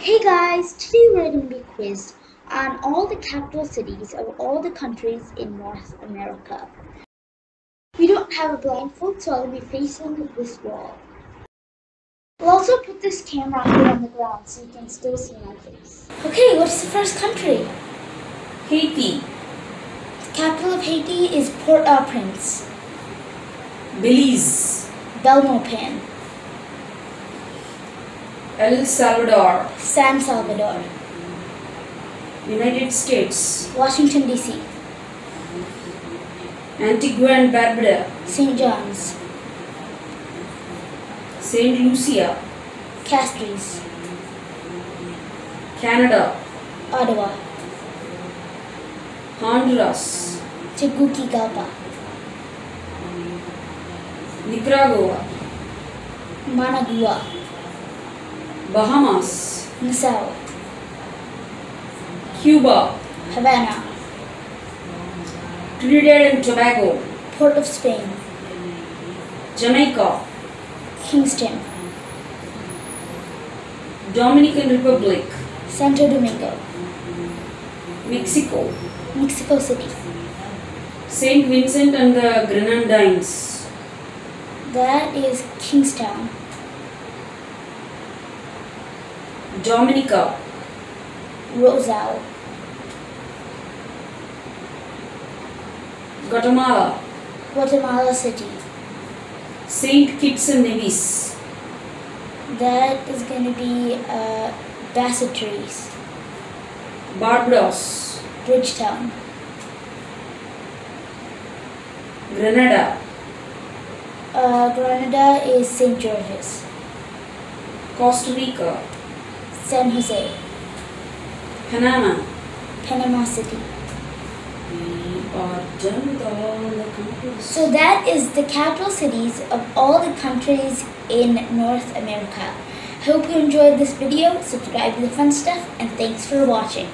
Hey guys, today we're going to be quizzed on all the capital cities of all the countries in North America. We don't have a blindfold, so I'll be facing this wall. We'll also put this camera here on the ground so you can still see my face. Okay, what's the first country? Haiti, The capital of Haiti is Port-au-Prince, Belize, Belmopan, El Salvador, San Salvador, United States, Washington DC, Antigua and Barbuda, St. John's, Saint Lucia, Castries, Canada, Ottawa, Honduras, Tegucigalpa, Nicaragua, Managua, Bahamas, Nassau, Cuba, Havana, Trinidad and Tobago, Port of Spain, Jamaica, Kingston, Dominican Republic, Santo Domingo, Mexico, Mexico City. Saint Vincent and the Grenadines, That is Kingstown, Dominica, Roseau, Guatemala, Guatemala City. Saint Kitts and Nevis, That is going to be uh, Basseterre, Barbados, Bridgetown, Grenada, uh, Grenada is St. George's, Costa Rica, San Jose, Panama. Panama City. We are done with all the countries. So that is the capital cities of all the countries in North America. Hope you enjoyed this video, subscribe to the fun stuff, and thanks for watching.